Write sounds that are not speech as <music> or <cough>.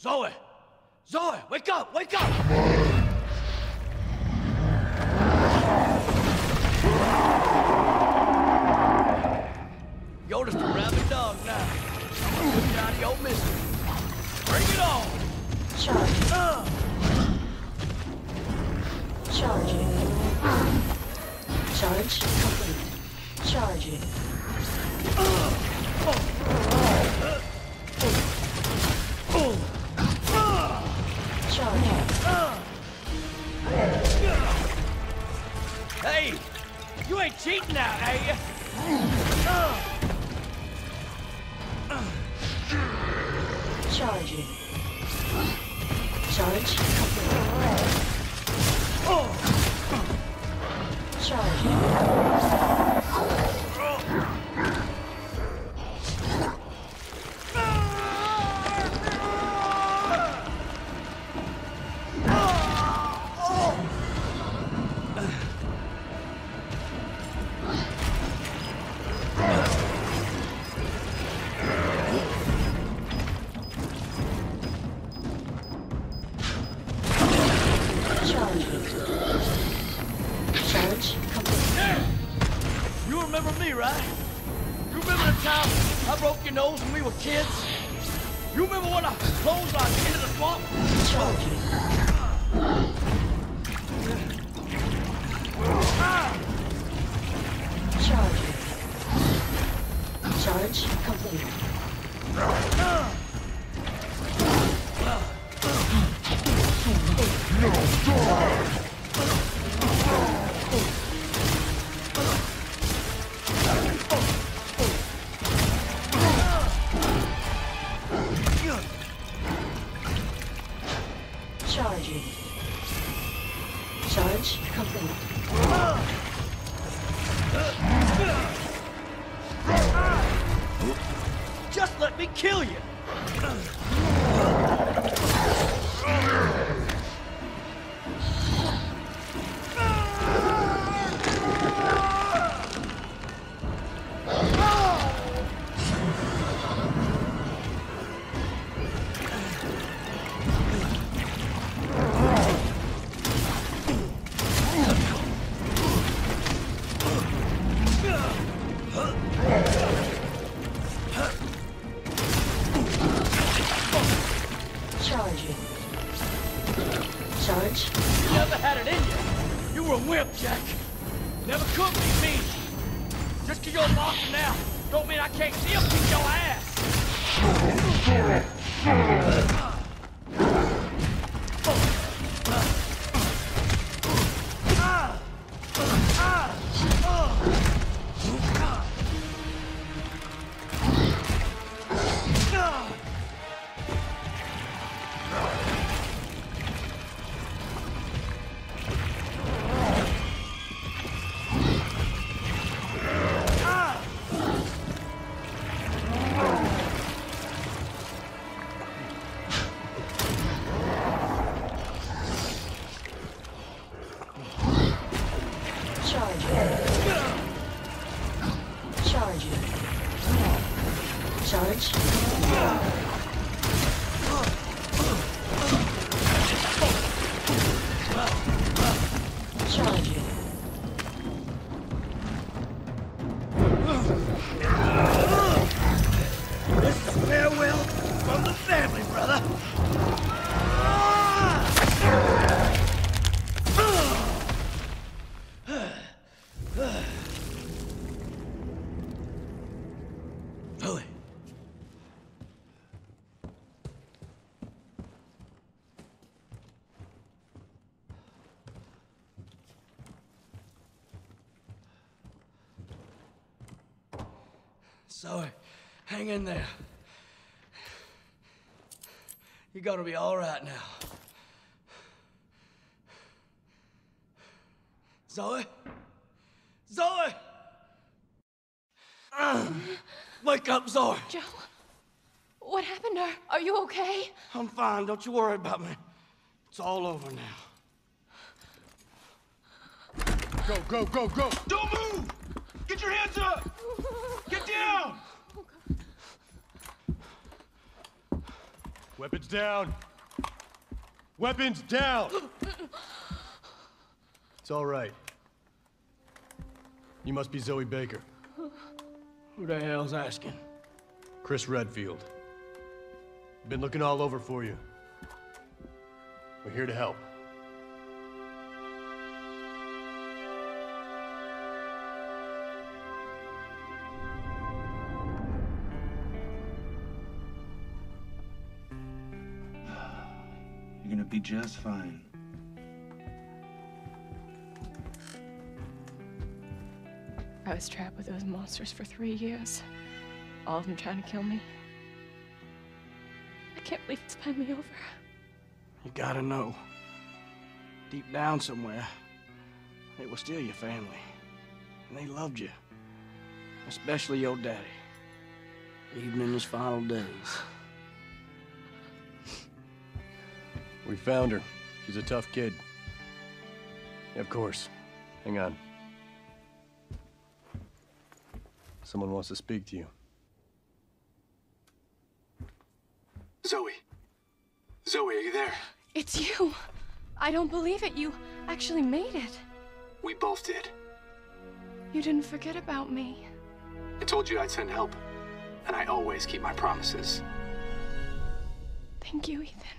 Zoe! Zoe, wake up! Wake up! You're just a rabid dog now. I'm gonna put you out of your misery. Bring it on! Charge. Uh, Charging. Charge complete. Charging. Charging. Remember me, right? You remember the time I broke your nose when we were kids? You remember when I clotheslined you into the swamp? Charging. Charge complete. Just let me kill you! You never had it in you. You were a wimp, Jack. Never could be me. Just 'cause you're boxer now, don't mean I can't still kick your ass. Zoe, uh, hang in there. You're gonna be all right now. Zoe? Zoe! Ugh. <clears throat> Wake up, Zoe! Joe, what happened to her? Are you okay? I'm fine. Don't you worry about me. It's all over now. Go, go, go, go! Don't move! Get your hands up! <laughs> Down! Weapons down! Weapons down! It's all right. You must be Zoe Baker. Who the hell's asking? Chris Redfield. Been looking all over for you. We're here to help. You're be just fine. I was trapped with those monsters for three years. All of them trying to kill me. I can't believe it's finally over. You gotta know. Deep down somewhere, they were still your family. And they loved you. Especially your daddy. Even in his final days. We found her. She's a tough kid. Yeah, of course. Hang on. Someone wants to speak to you. Zoe. Zoe, are you there? It's you! I don't believe it. You actually made it. We both did. You didn't forget about me. I told you I'd send help, and I always keep my promises. Thank you, Ethan.